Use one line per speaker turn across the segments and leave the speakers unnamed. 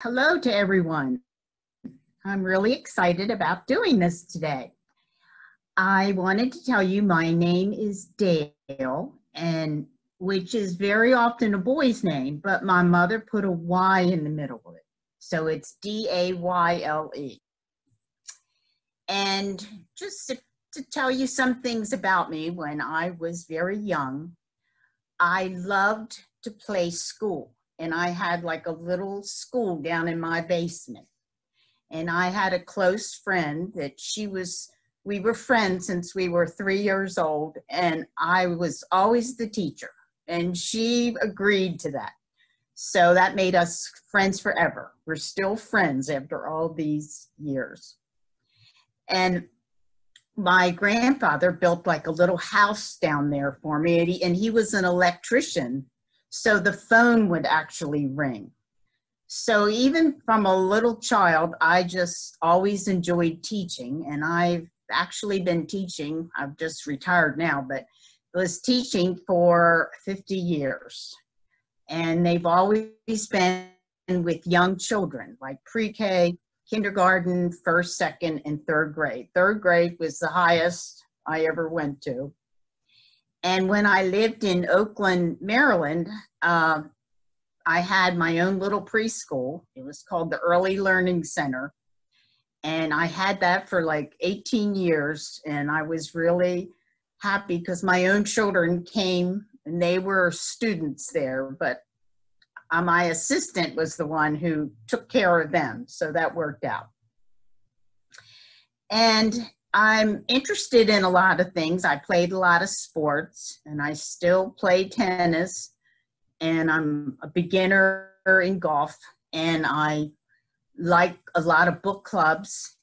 Hello to everyone. I'm really excited about doing this today. I wanted to tell you my name is Dayle, and which is very often a boy's name, but my mother put a Y in the middle of it. So it's D A Y L E. And just to, to, tell you some things about me when I was very young, I loved to play school. And I had like a little school down in my basement. And I had a close friend that she was, we were friends since we were three years old. And I was always the teacher. And she agreed to that. So that made us friends forever. We're still friends after all these years. And my grandfather built like a little house down there for me, and he, and he was an electrician, so the phone would actually ring. So even from a little child, I just always enjoyed teaching, and I've actually been teaching. I've just retired now, but was teaching for 50 years. And they've always been with young children, like pre-K, kindergarten, first, second, and third grade. Third grade was the highest I ever went to. And when I lived in Oakland, Maryland, uh, I had my own little preschool. It was called the Early Learning Center. And I had that for like 18 years. And I was really happy because my own children came and they were students there, but uh, my assistant was the one who took care of them. So that worked out. And I'm interested in a lot of things. I played a lot of sports and I still play tennis and I'm a beginner in golf and I like a lot of book clubs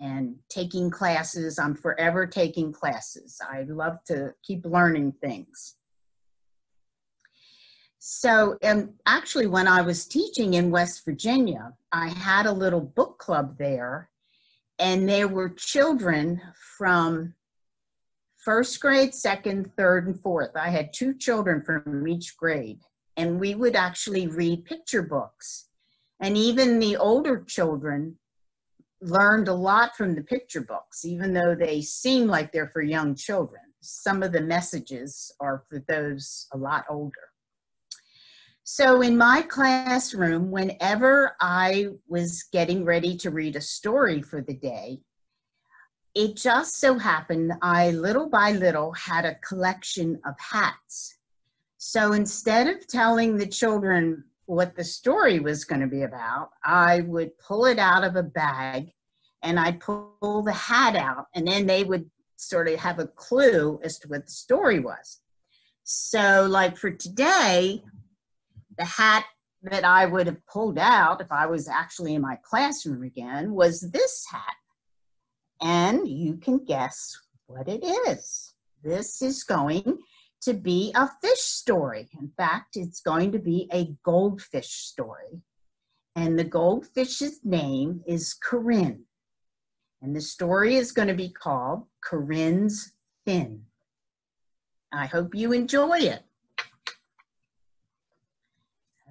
and taking classes. I'm forever taking classes. I love to keep learning things. So, um, actually, when I was teaching in West Virginia, I had a little book club there, and there were children from first grade, second, third, and fourth. I had two children from each grade, and we would actually read picture books. And even the older children learned a lot from the picture books, even though they seem like they're for young children. Some of the messages are for those a lot older. So in my classroom, whenever I was getting ready to read a story for the day, it just so happened I little by little had a collection of hats. So instead of telling the children what the story was going to be about, I would pull it out of a bag and I'd pull the hat out, and then they would sort of have a clue as to what the story was. So, like for today, the hat that I would have pulled out if I was actually in my classroom again was this hat. And you can guess what it is. This is going to be a fish story. In fact, it's going to be a goldfish story. And the goldfish's name is Corinne. And the story is going to be called Corinne's Fin. I hope you enjoy it.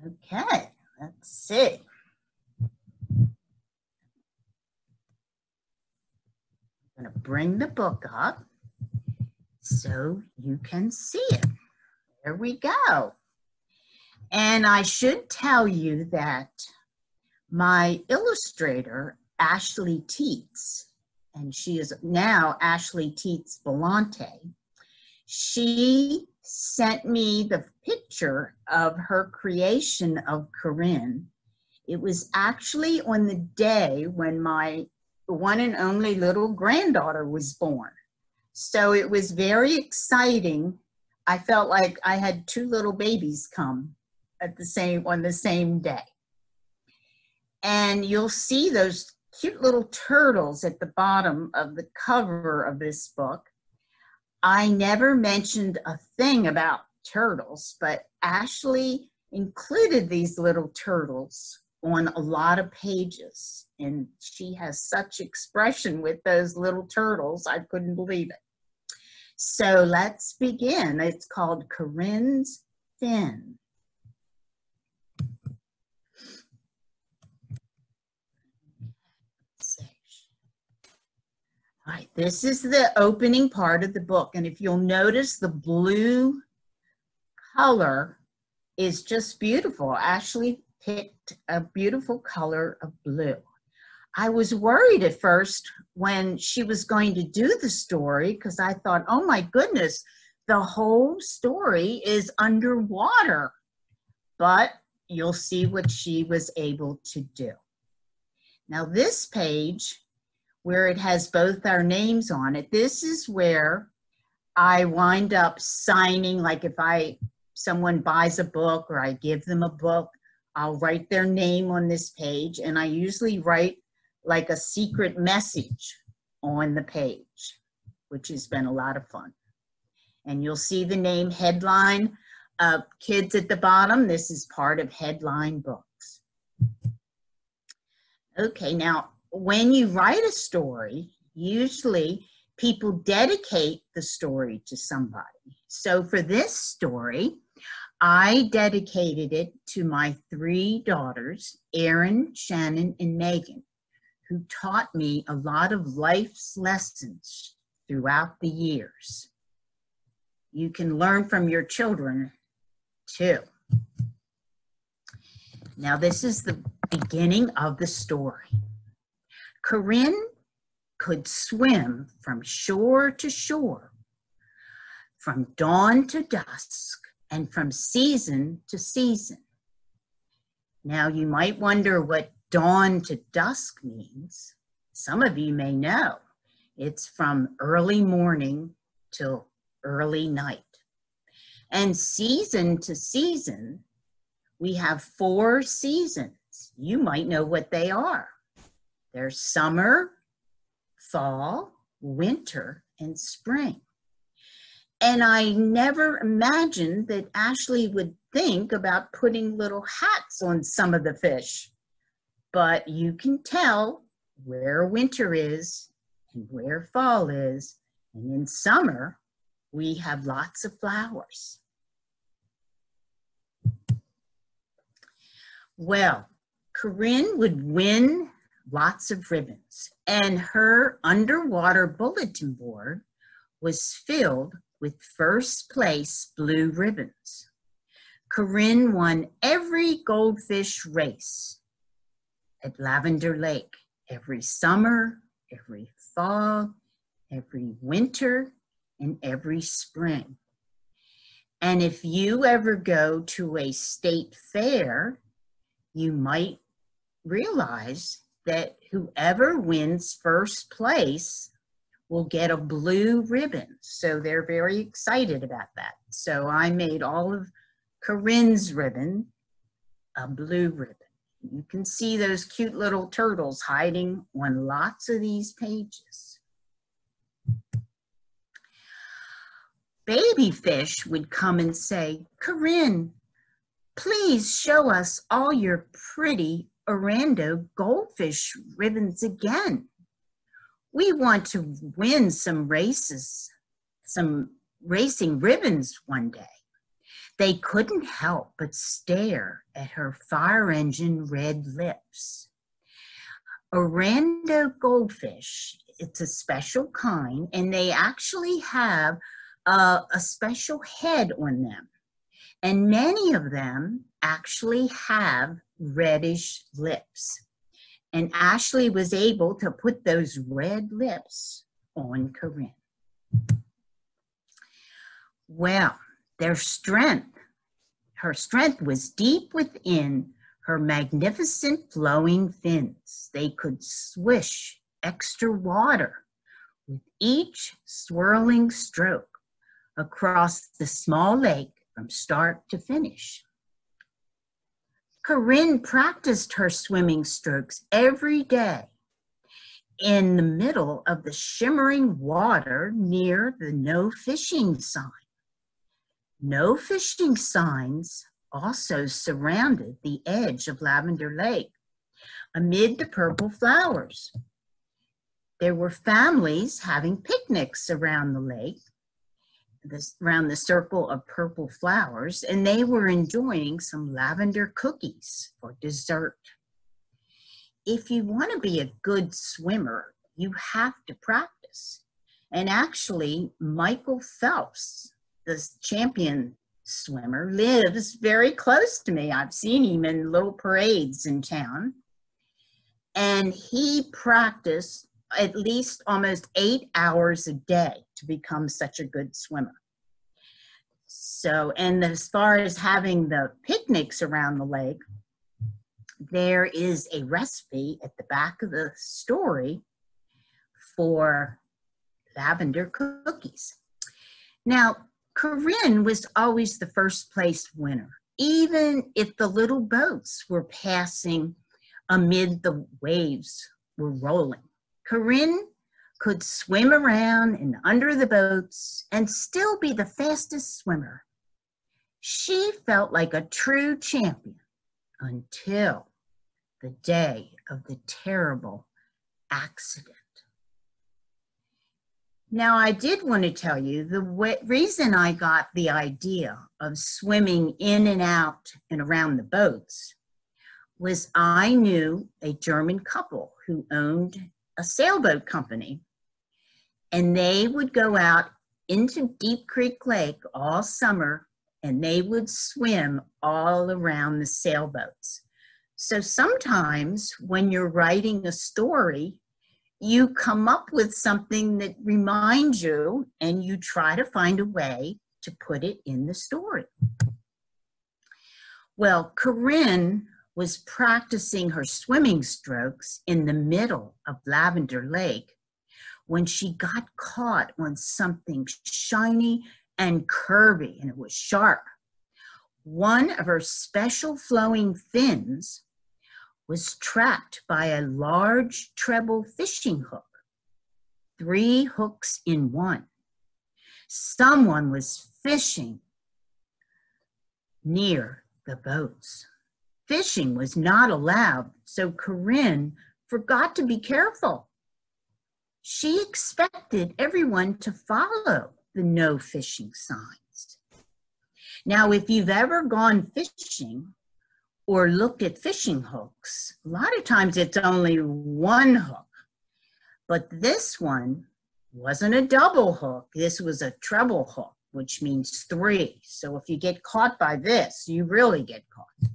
Okay, let's see. I'm going to bring the book up so you can see it. There we go. And I should tell you that my illustrator, Ashley Teets, and she is now Ashley Teets Belante, she sent me the picture of her creation of Corinne. It was actually on the day when my one and only little granddaughter was born. So it was very exciting. I felt like I had two little babies come at the same on the same day. And you'll see those cute little turtles at the bottom of the cover of this book. I never mentioned a thing about turtles, but Ashley included these little turtles on a lot of pages. And she has such expression with those little turtles, I couldn't believe it. So let's begin. It's called Corinne's Fin. All right, this is the opening part of the book. And if you'll notice the blue color is just beautiful. Ashley picked a beautiful color of blue. I was worried at first when she was going to do the story because I thought, oh my goodness, the whole story is underwater. But you'll see what she was able to do. Now, this page, where it has both our names on it, this is where I wind up signing, like if I someone buys a book or I give them a book, I'll write their name on this page, and I usually write like a secret message on the page, which has been a lot of fun. And you'll see the name headline uh, kids at the bottom. This is part of headline books. Okay, now when you write a story, usually people dedicate the story to somebody. So for this story, I dedicated it to my three daughters, Erin, Shannon, and Meghan, who taught me a lot of life's lessons throughout the years. You can learn from your children too. Now, this is the beginning of the story. Corinne could swim from shore to shore, from dawn to dusk, and from season to season. Now, you might wonder what dawn to dusk means. Some of you may know. It's from early morning till early night. And season to season, we have four seasons. You might know what they are. There's summer, fall, winter, and spring. And I never imagined that Ashley would think about putting little hats on some of the fish. But you can tell where winter is and where fall is. And in summer, we have lots of flowers. Well, Corinne would win lots of ribbons, and her underwater bulletin board was filled with first place blue ribbons. Corinne won every goldfish race at Lavender Lake every summer, every fall, every winter, and every spring. And if you ever go to a state fair, you might realize that whoever wins first place will get a blue ribbon. So they're very excited about that. So I made all of Corinne's ribbon a blue ribbon. You can see those cute little turtles hiding on lots of these pages. Baby fish would come and say, Corinne, please show us all your pretty Oranda goldfish ribbons again. We want to win some races, some racing ribbons one day. They couldn't help but stare at her fire engine red lips. Oranda goldfish, it's a special kind, and they actually have a, a special head on them. And many of them actually have reddish lips. And Ashley was able to put those red lips on Corinne. Well, their strength, her strength was deep within her magnificent flowing fins. They could swish extra water with each swirling stroke across the small lake from start to finish. Corinne practiced her swimming strokes every day in the middle of the shimmering water near the no fishing sign. No fishing signs also surrounded the edge of Lavender Lake amid the purple flowers. There were families having picnics around the lake this, around the circle of purple flowers, and they were enjoying some lavender cookies for dessert. If you want to be a good swimmer, you have to practice. And actually, Michael Phelps, the champion swimmer, lives very close to me. I've seen him in little parades in town. And he practiced at least almost eight hours a day to become such a good swimmer. So, and as far as having the picnics around the lake, there is a recipe at the back of the story for lavender cookies. Now, Corinne was always the first place winner, even if the little boats were passing amid the waves were rolling. Corinne could swim around and under the boats and still be the fastest swimmer. She felt like a true champion until the day of the terrible accident. Now, I did want to tell you the reason I got the idea of swimming in and out and around the boats was I knew a German couple who owned a sailboat company, and they would go out into Deep Creek Lake all summer and they would swim all around the sailboats. So sometimes when you're writing a story, you come up with something that reminds you and you try to find a way to put it in the story. Well, Corinne was practicing her swimming strokes in the middle of Lavender Lake when she got caught on something shiny and curvy, and it was sharp. One of her special flowing fins was trapped by a large treble fishing hook, three hooks in one. Someone was fishing near the boats. Fishing was not allowed, so Corinne forgot to be careful. She expected everyone to follow the no fishing signs. Now, if you've ever gone fishing or looked at fishing hooks, a lot of times it's only one hook. But this one wasn't a double hook. This was a treble hook, which means three. So if you get caught by this, you really get caught.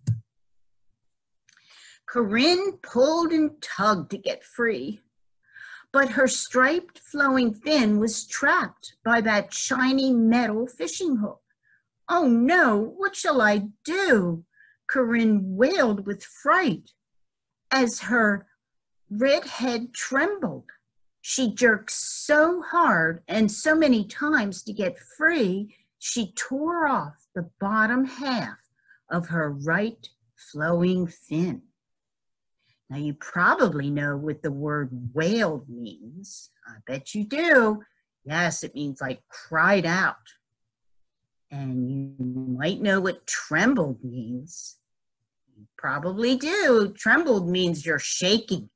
Corinne pulled and tugged to get free, but her striped flowing fin was trapped by that shiny metal fishing hook. Oh no, what shall I do? Corinne wailed with fright as her red head trembled. She jerked so hard and so many times to get free, she tore off the bottom half of her right flowing fin. Now, you probably know what the word wailed means. I bet you do. Yes, it means like cried out. And you might know what trembled means. You Probably do. Trembled means you're shaking.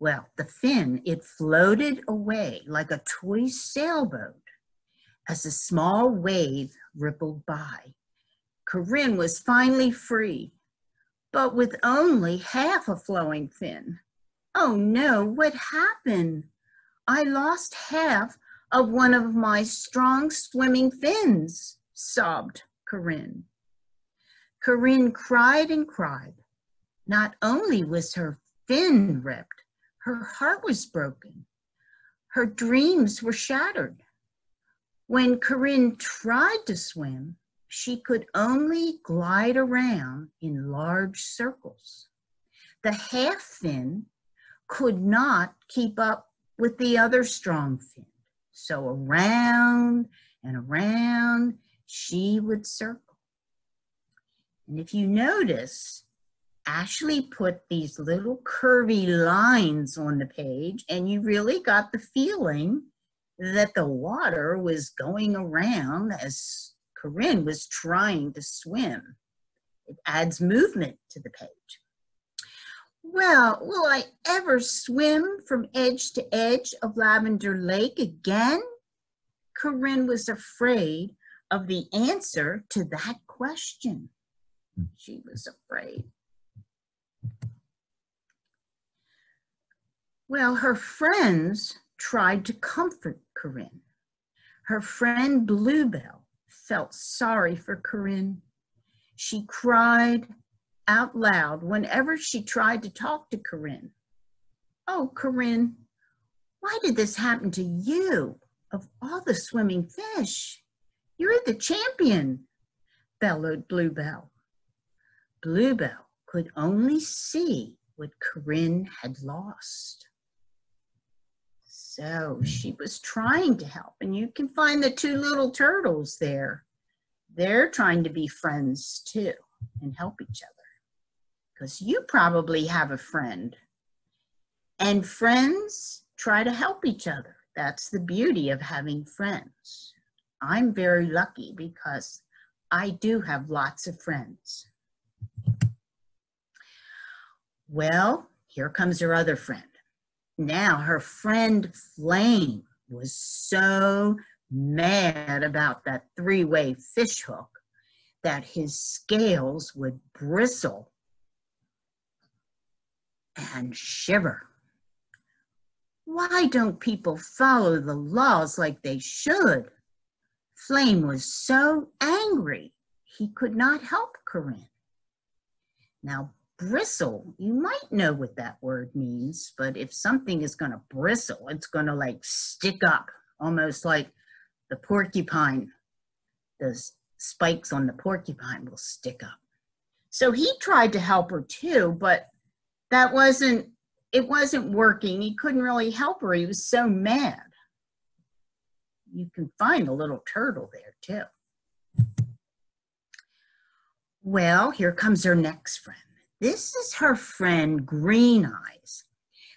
Well, the fin, it floated away like a toy sailboat as a small wave rippled by. Corinne was finally free, but with only half a flowing fin. Oh no, what happened? I lost half of one of my strong swimming fins, sobbed Corinne. Corinne cried and cried. Not only was her fin ripped, her heart was broken. Her dreams were shattered. When Corinne tried to swim, she could only glide around in large circles. The half fin could not keep up with the other strong fin. So around and around she would circle. And if you notice, Ashley put these little curvy lines on the page and you really got the feeling that the water was going around as Corinne was trying to swim. It adds movement to the page. Well, will I ever swim from edge to edge of Lavender Lake again? Corinne was afraid of the answer to that question. She was afraid. Well, her friends tried to comfort Corinne. Her friend Bluebell felt sorry for Corinne. She cried out loud whenever she tried to talk to Corinne. Oh, Corinne, why did this happen to you? Of all the swimming fish, you're the champion, bellowed Bluebell. Bluebell could only see what Corinne had lost. So she was trying to help, and you can find the two little turtles there. They're trying to be friends too and help each other because you probably have a friend. And friends try to help each other. That's the beauty of having friends. I'm very lucky because I do have lots of friends. Well, here comes her other friend. Now, her friend Flame was so mad about that three way fish hook that his scales would bristle and shiver. Why don't people follow the laws like they should? Flame was so angry he could not help Corinne. Now, bristle, you might know what that word means, but if something is going to bristle, it's going to like stick up, almost like the porcupine. The spikes on the porcupine will stick up. So he tried to help her too, but that wasn't it wasn't working. He couldn't really help her. He was so mad. You can find a little turtle there too. Well, here comes her next friend. This is her friend Green Eyes.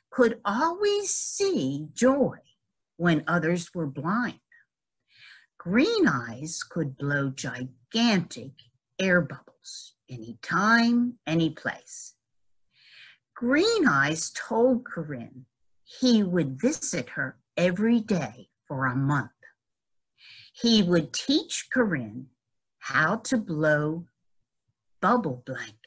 Could always see joy when others were blind. Green Eyes could blow gigantic air bubbles anytime, any place. Green Eyes told Corinne he would visit her every day for a month. He would teach Corinne how to blow bubble blankets.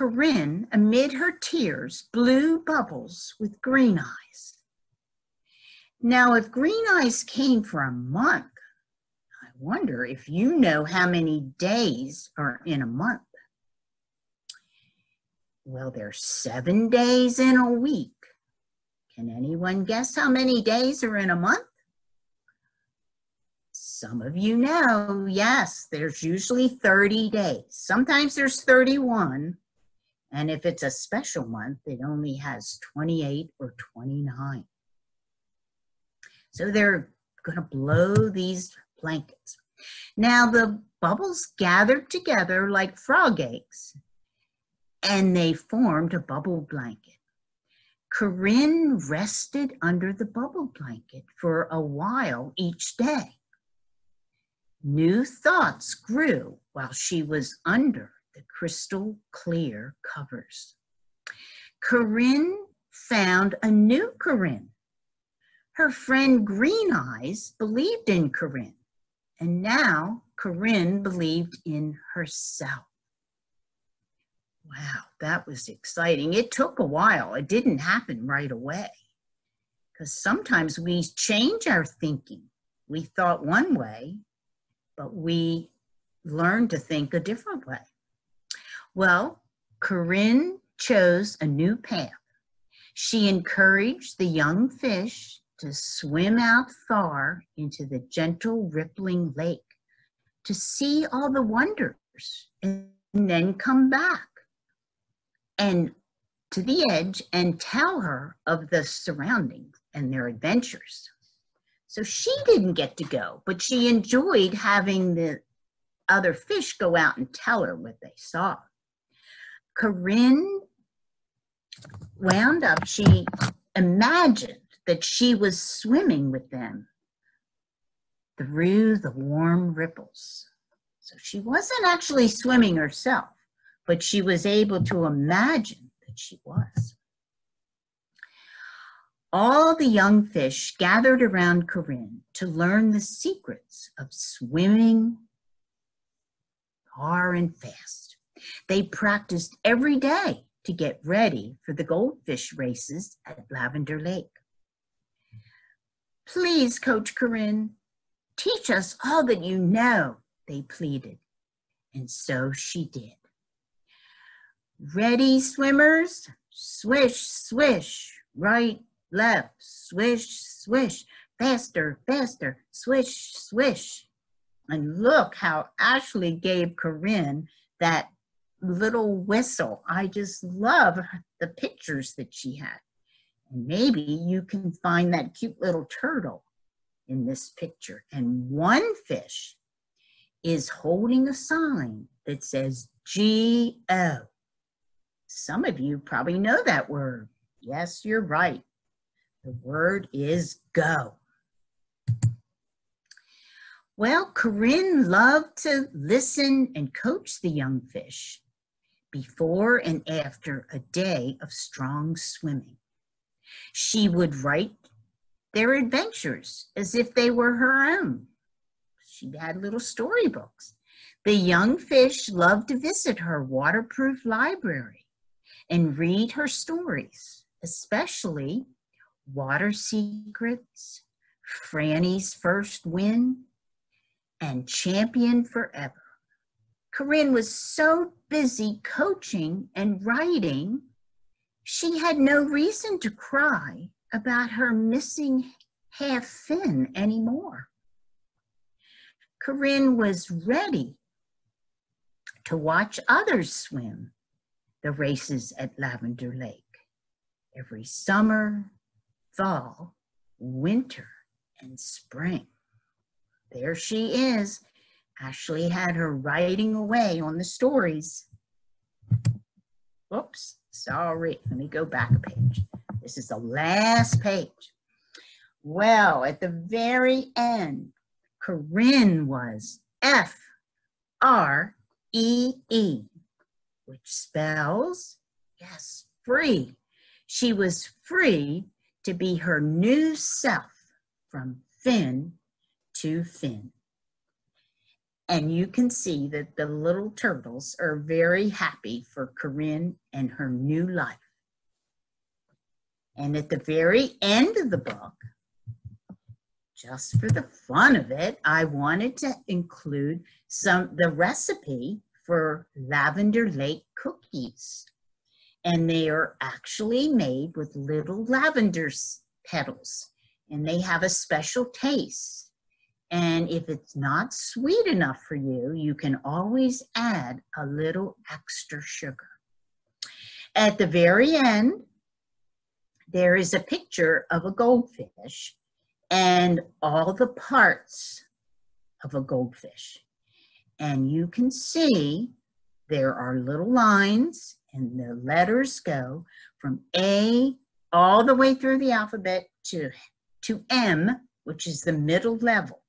Corinne, amid her tears, blew bubbles with Green Eyes. Now, if Green Eyes came for a month, I wonder if you know how many days are in a month. Well, there's seven days in a week. Can anyone guess how many days are in a month? Some of you know, yes, there's usually 30 days. Sometimes there's 31. And if it's a special month, it only has 28 or 29. So they're going to blow these blankets. Now the bubbles gathered together like frog eggs and they formed a bubble blanket. Corinne rested under the bubble blanket for a while each day. New thoughts grew while she was under the crystal clear covers. Corinne found a new Corinne. Her friend Green Eyes believed in Corinne, and now Corinne believed in herself. Wow, that was exciting. It took a while. It didn't happen right away. Because sometimes we change our thinking. We thought one way, but we learned to think a different way. Well, Corinne chose a new path. She encouraged the young fish to swim out far into the gentle rippling lake to see all the wonders and then come back and to the edge and tell her of the surroundings and their adventures. So she didn't get to go, but she enjoyed having the other fish go out and tell her what they saw. Corinne wound up, she imagined that she was swimming with them through the warm ripples. So she wasn't actually swimming herself but she was able to imagine that she was. All the young fish gathered around Corinne to learn the secrets of swimming far and fast. They practiced every day to get ready for the goldfish races at Lavender Lake. Please, Coach Corinne, teach us all that you know, they pleaded. And so she did. Ready, swimmers? Swish, swish, right, left, swish, swish, faster, faster, swish, swish. And look how Ashley gave Corinne that little whistle. I just love the pictures that she had. And maybe you can find that cute little turtle in this picture. And one fish is holding a sign that says G-O. Some of you probably know that word. Yes, you're right. The word is go. Well, Corinne loved to listen and coach the young fish before and after a day of strong swimming. She would write their adventures as if they were her own. She had little storybooks. The young fish loved to visit her waterproof library and read her stories, especially Water Secrets, Franny's First Win, and Champion Forever. Corinne was so busy coaching and writing, she had no reason to cry about her missing half fin anymore. Corinne was ready to watch others swim the races at Lavender Lake every summer, fall, winter, and spring. There she is. Ashley had her writing away on the stories. Oops, sorry. Let me go back a page. This is the last page. Well, at the very end, Corinne was F R E E, which spells, yes, free. She was free to be her new self from fin to fin. And you can see that the little turtles are very happy for Corinne and her new life. And at the very end of the book, just for the fun of it, I wanted to include some the recipe for Lavender Lake cookies. And they are actually made with little lavender petals and they have a special taste. And if it's not sweet enough for you, you can always add a little extra sugar. At the very end, there is a picture of a goldfish and all the parts of a goldfish. And you can see there are little lines and the letters go from A all the way through the alphabet to, to M, which is the middle level.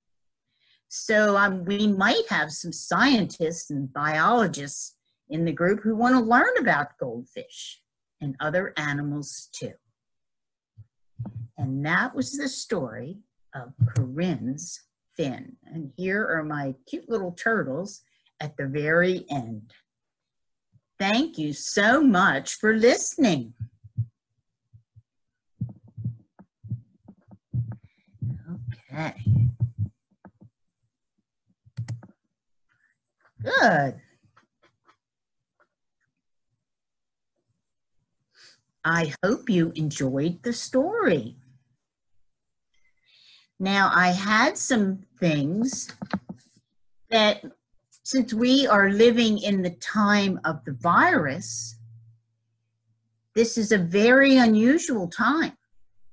So um, we might have some scientists and biologists in the group who want to learn about goldfish and other animals too. And that was the story of Corinne's fin. And here are my cute little turtles at the very end. Thank you so much for listening. Okay. Good. I hope you enjoyed the story. Now, I had some things that, since we are living in the time of the virus, this is a very unusual time,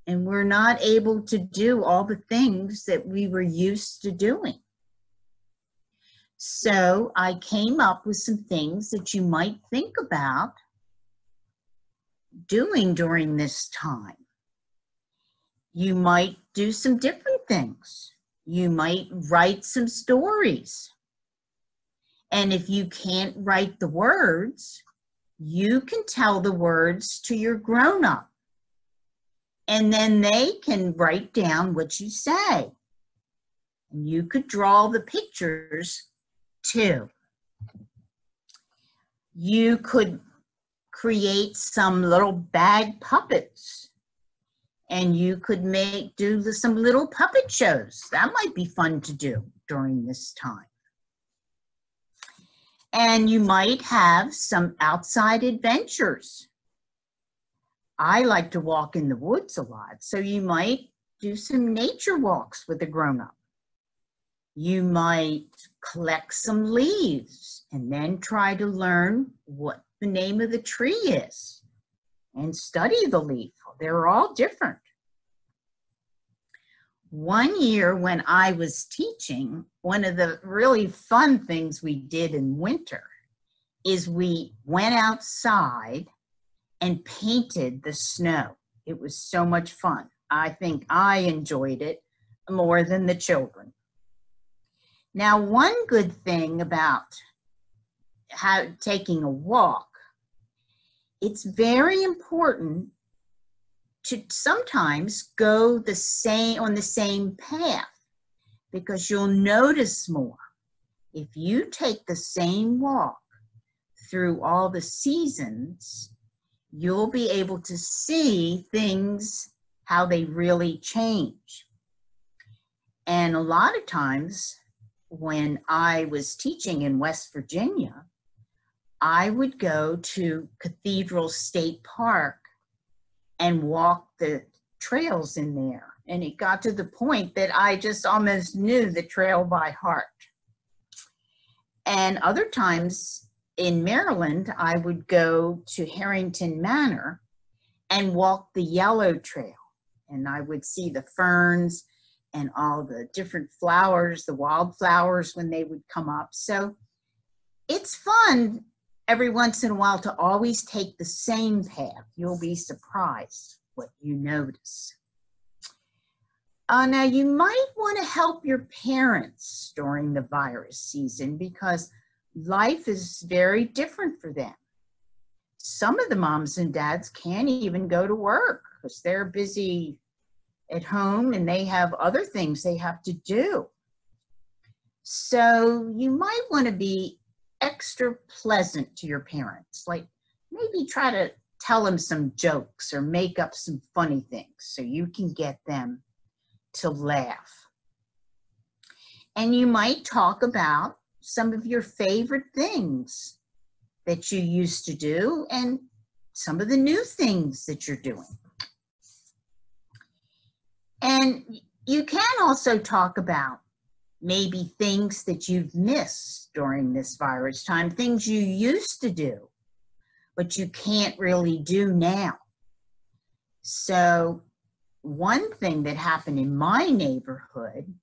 and we're not able to do all the things that we were used to doing. So I came up with some things that you might think about doing during this time. You might do some different things. You might write some stories. And if you can't write the words, you can tell the words to your grown up. And then they can write down what you say. And you could draw the pictures too. You could create some little bag puppets and you could make do some little puppet shows. That might be fun to do during this time. And you might have some outside adventures. I like to walk in the woods a lot so you might do some nature walks with a grown-up you might collect some leaves and then try to learn what the name of the tree is and study the leaf. They're all different. One year when I was teaching, one of the really fun things we did in winter is we went outside and painted the snow. It was so much fun. I think I enjoyed it more than the children. Now, one good thing about how, taking a walk it's very important to sometimes go the same on the same path because you'll notice more. If you take the same walk through all the seasons you'll be able to see things how they really change. And a lot of times when i was teaching in west virginia I would go to Cathedral State Park and walk the trails in there. And it got to the point that I just almost knew the trail by heart. And other times in Maryland, I would go to Herrington Manor and walk the yellow trail. And I would see the ferns and all the different flowers, the wildflowers when they would come up. So it's fun every once in a while to always take the same path. You'll be surprised what you notice. Uh, now, you might want to help your parents during the virus season because life is very different for them. Some of the moms and dads can't even go to work because they're busy at home and they have other things they have to do. So you might want to be extra pleasant to your parents. Like maybe try to tell them some jokes or make up some funny things so you can get them to laugh. And you might talk about some of your favorite things that you used to do and some of the new things that you're doing. And you can also talk about maybe things that you've missed during this virus time, things you used to do, but you can't really do now. So, one thing that happened in my neighborhood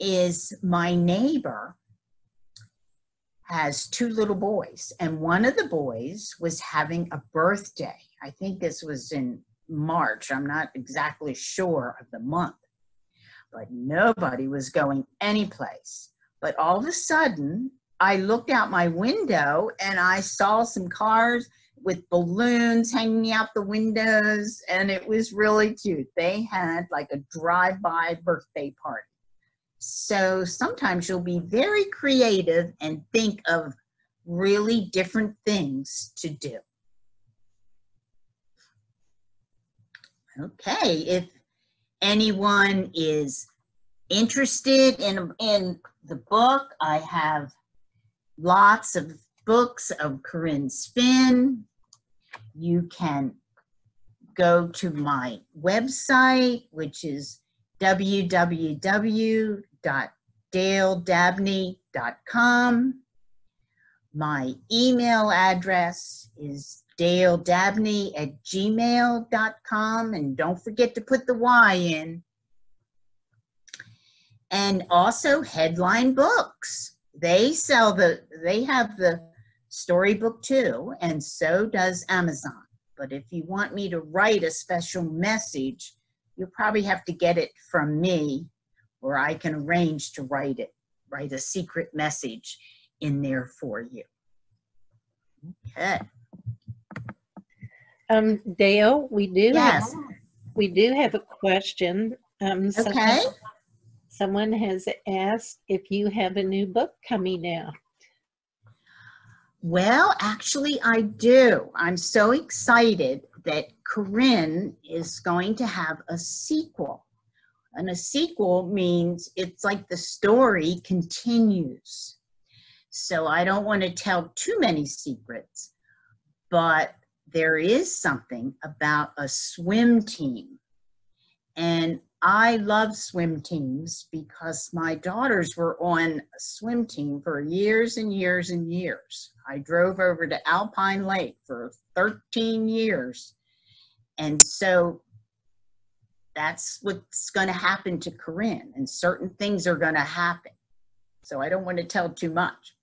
is my neighbor has two little boys, and one of the boys was having a birthday. I think this was in March. I'm not exactly sure of the month but nobody was going anyplace. But all of a sudden, I looked out my window and I saw some cars with balloons hanging out the windows, and it was really cute. They had like a drive by birthday party. So sometimes you'll be very creative and think of really different things to do. Okay, if anyone is interested in, in the book, I have lots of books of Corinne's Fin. You can go to my website, which is www.dayledabney.com. My email address is dayledabney at gmail.com. And don't forget to put the Y in. And also headline books. They sell the, they have the storybook too, and so does Amazon. But if you want me to write a special message, you'll probably have to get it from me, or I can arrange to write it, write a secret message in there for you. Okay.
Um, Dayle, we do
Yes.
have, we do have a question. Um, someone-
Okay.
Someone has asked if you have a new book coming out.
Well, actually, I do. I'm so excited that Corinne is going to have a sequel. And a sequel means it's like the story continues. So I don't want to tell too many secrets, but there is something about a swim team. And I love swim teams because my daughters were on a swim team for years and years and years. I drove over to Alpine Lake for 13 years. And so that's what's going to happen to Corinne, and certain things are going to happen. So I don't want to tell too much.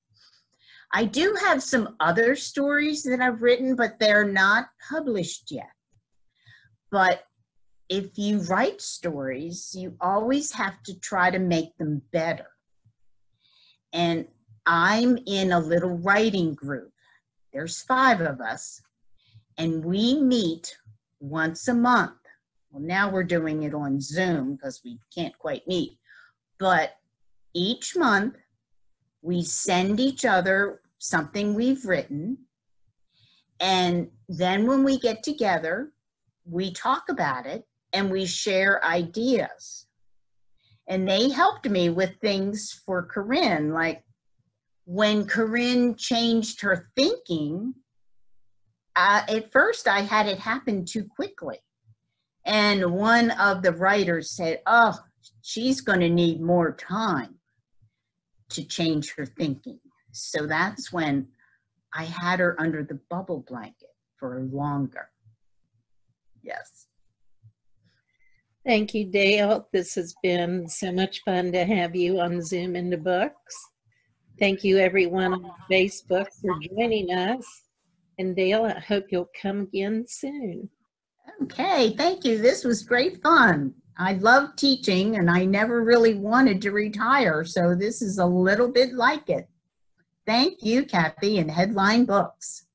I do have some other stories that I've written, but they're not published yet. But if you write stories, you always have to try to make them better. And I'm in a little writing group. There's five of us, and we meet once a month. Well, now we're doing it on Zoom because we can't quite meet. But each month, we send each other something we've written. And then when we get together, we talk about it and we share ideas. And they helped me with things for Corinne, like when Corinne changed her thinking, uh, at first I had it happen too quickly. And one of the writers said, Oh, she's going to need more time to change her thinking. So that's when I had her under the bubble blanket for longer. Yes.
Thank you, Dayle. This has been so much fun to have you on Zoom into Books. Thank you, everyone on Facebook, for joining us. And Dayle, I hope you'll come again soon.
Okay, thank you. This was great fun. I love teaching and I never really wanted to retire, so this is a little bit like it. Thank you, Kathy, and Headline Books.